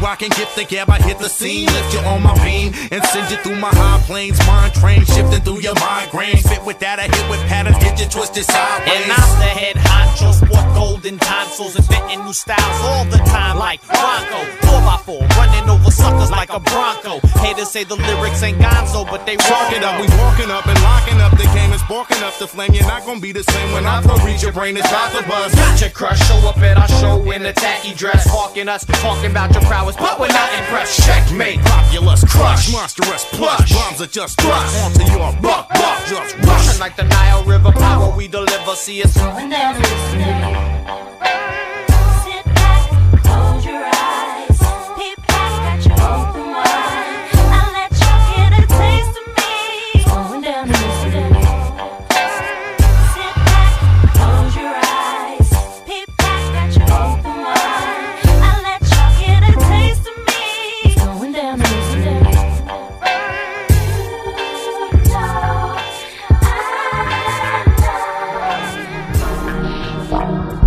rock and get the gab, I hit the scene. Lift you on my beam and send you through my high planes. Mind train shifting through your migraine. Fit with that, I hit with patterns, get you twisted sideways. And I'm the head honcho, sport golden tonsils, inventing new styles all the time, like Bronco. 4x4, running over suckers like a Bronco. Haters say the lyrics ain't gonzo, but they Talk it up, we walking up and locking up the game. It's sparking up the flame. You're not gonna be the same when I reach your brain. About to buzz. Got your crush, show up at our show in a tacky dress, hawking us, talking about your prowess, but we're not impressed. Checkmate, Populous, crush, monstrous, plush. Bombs are just thrust onto your buck, buck, just rush. rushing like the Nile River, power we deliver. See us Bye.